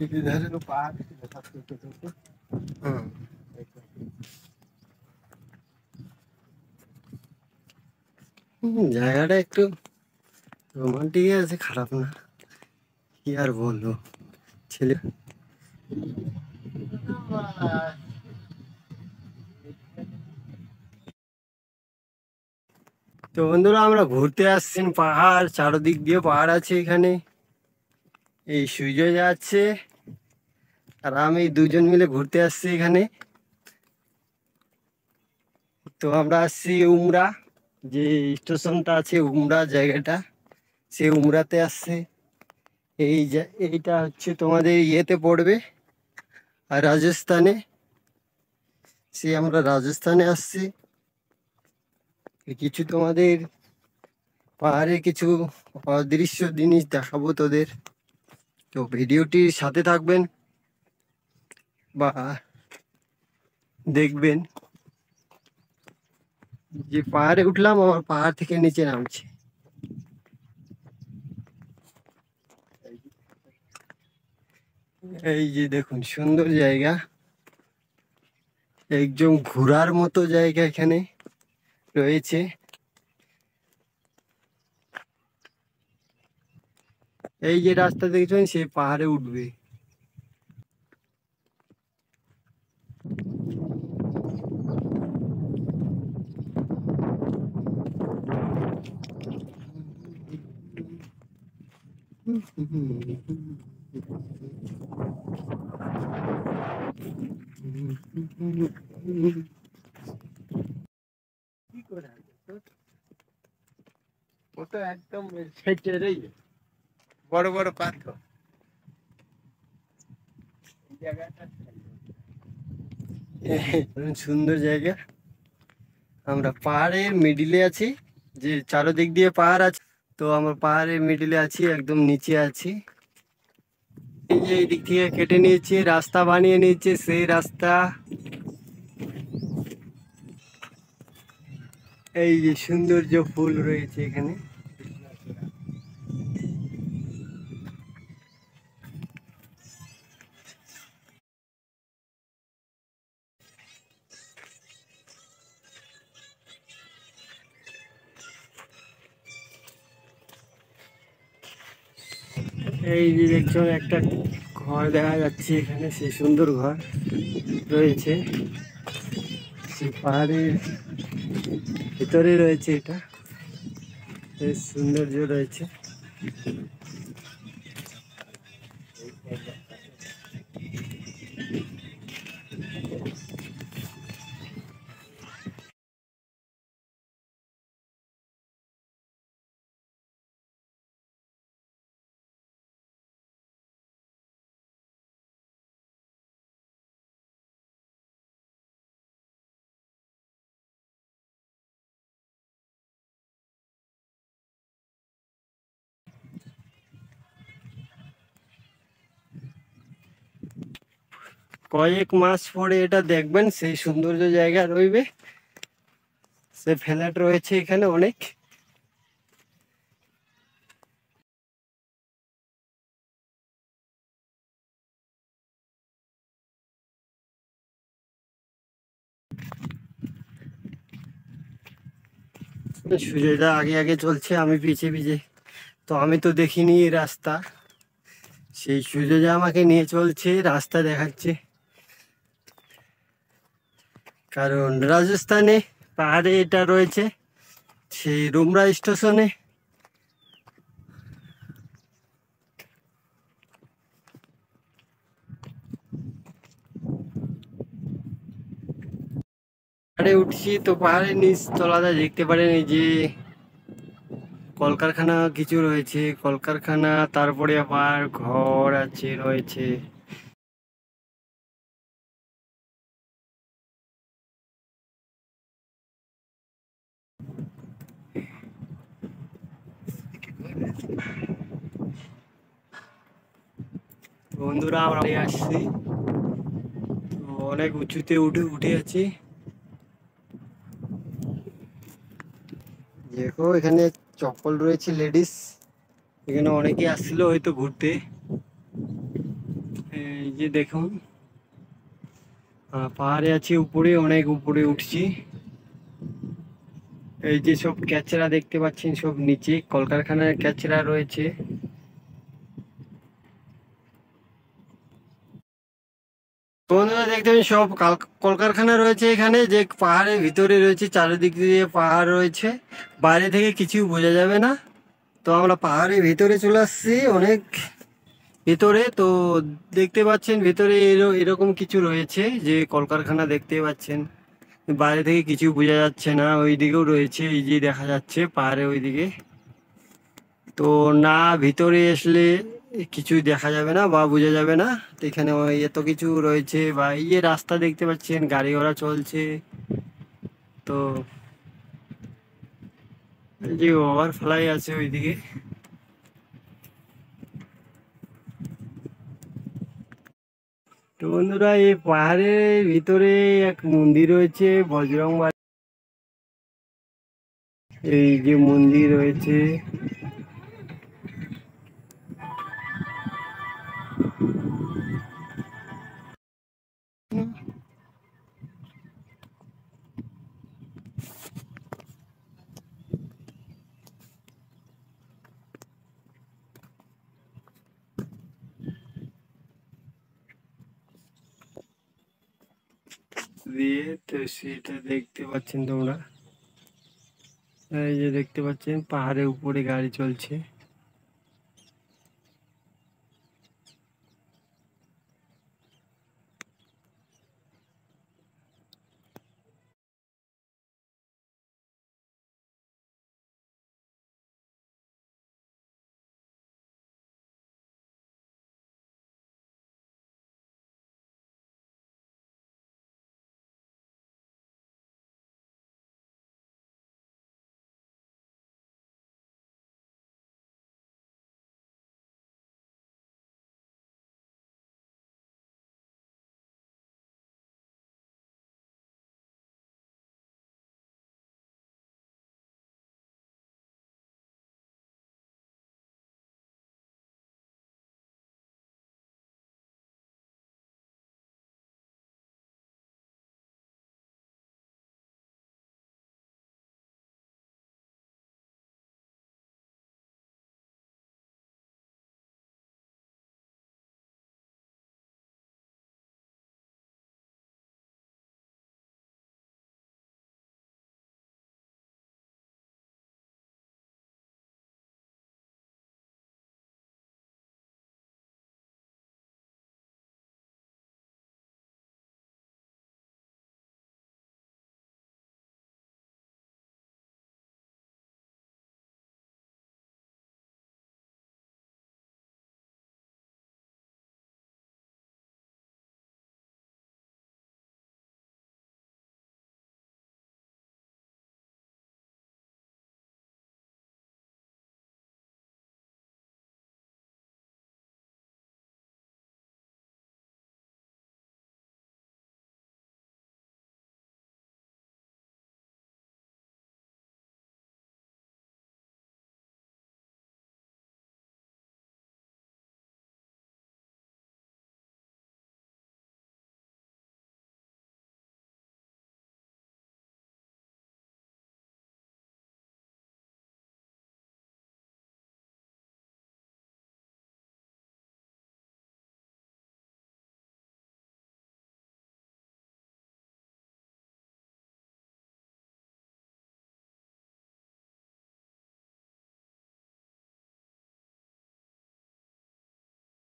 इधर तो पहाड़ है छोटे छोटे হুম হুম, জায়গাটা একটু রোমান্টিক আছে খারাপ না। কি আর বলব? ছেলে তো বন্ধুরা, আমরা ঘুরতে আসছেন পাহাড়, চারদিক দিয়ে পাহাড় আছে এখানে। এই সূর্য যাচ্ছে, আর আমি দুজন মিলে ঘুরতে আসছি এখানে। তো আমরা আসছি উমরা, যে স্টেশনটা আছে উমরা জায়গাটা। সে উমরাতে আসছে। এই এইটা হচ্ছে তোমাদের ইয়েতে পড়বে, আর রাজস্থানে। সে আমরা রাজস্থানে আসছি। কিছু তোমাদের পাহাড়ে কিছু অদৃশ্য জিনিস দেখাবো তোদের। তো ভিডিওটির সাথে থাকবেন বা দেখবেন। যে পাহাড়ে উঠলাম, আমার পাহাড় থেকে নিচে নামছে। এই যে দেখুন, সুন্দর জায়গা। একজন ঘোরার মতো জায়গা এখানে রয়েছে। এই যে রাস্তা দেখছেন, সে পাহাড়ে উঠবে। ও তো একদম বড় বড় পাথর। সুন্দর জায়গা। আমরা পাহাড়ের মিডিলে আছি, যে চারদিক দিয়ে পাহাড় আছে। তো আমরা পাহাড়ের মিডিলে আছি, একদম নিচে আছি। এই এই দিক থেকে কেটে নিয়েছে, রাস্তা বানিয়ে নিয়েছে, সেই রাস্তা। এই যে সৌন্দর্য ফুল রয়েছে এখানে। এই যে দেখছ, একটা ঘর দেখা যাচ্ছে এখানে, সেই সুন্দর ঘর রয়েছে। সেই পাহাড়ের ভিতরে রয়েছে এটা। বেশ সৌন্দর্য রয়েছে। কয়েক মাস পরে এটা দেখবেন, সেই সৌন্দর্য জায়গা রইবে। সে ফ্ল্যাট রয়েছে এখানে অনেক। সুজয়দা আগে আগে চলছে, আমি পিছে পিছে। তো আমি তো দেখিনি রাস্তা। সেই সুজয় আমাকে নিয়ে চলছে, রাস্তা দেখাচ্ছে। কারণ রাজস্থানে পাহাড়ে এটা রয়েছে, সেই রুমরা স্টেশনে। পাহাড়ে উঠছি, তো পাহাড়ের নিচ তলাটা দেখতে পারেন, এই যে কলকারখানা কিছু রয়েছে। কলকারখানা, তারপরে আবার ঘর আছে, রয়েছে। বন্ধুরা, আমরা আসছি। অনেক উঁচুতে উঠে উঠে আছি। দেখো, এখানে চপ্পল রয়েছে লেডিস এখানে অনেকে আসছিল হয়তো ঘুরতে। এই যে দেখুন পাহাড়ে আছি, উপরে, অনেক উপরে উঠছি। এই যে সব ক্যাচরা দেখতে পাচ্ছেন, সব নিচে কলকারখানার ক্যাচরা রয়েছে। বন্ধুরা, দেখতে পাচ্ছেন, সব কাল- কলকারখানা রয়েছে এখানে। যে পাহাড়ের ভিতরে রয়েছে, চারিদিক দিয়ে পাহাড় রয়েছে। বাইরে থেকে কিছু বোঝা যাবে না। তো আমরা পাহাড়ের ভিতরে চলে আসছি অনেক ভিতরে। তো দেখতে পাচ্ছেন, ভিতরে এর- এরকম কিছু রয়েছে যে কলকারখানা দেখতে পাচ্ছেন। বাইরে থেকে কিছু বোঝা যাচ্ছে না ওই দিকেও রয়েছে, এই যে দেখা যাচ্ছে পাহাড়ে ওইদিকে। তো না, ভিতরে আসলে কিছু দেখা যাবে না বা বোঝা যাবে না। তো এখানে ওই এত কিছু রয়েছে বা এই যে রাস্তা দেখতে পাচ্ছেন, গাড়ি ঘোড়া চলছে। তো যে ওভারফ্লাই আছে ওইদিকে। তো বন্ধুরা এই পাহাড়ের ভিতরে এক মন্দির রয়েছে বজরং এই যে মন্দির রয়েছে দিয়ে তো সেটা দেখতে পাচ্ছেন তোমরা। এই যে দেখতে পাচ্ছেন পাহাড়ের উপরে গাড়ি চলছে।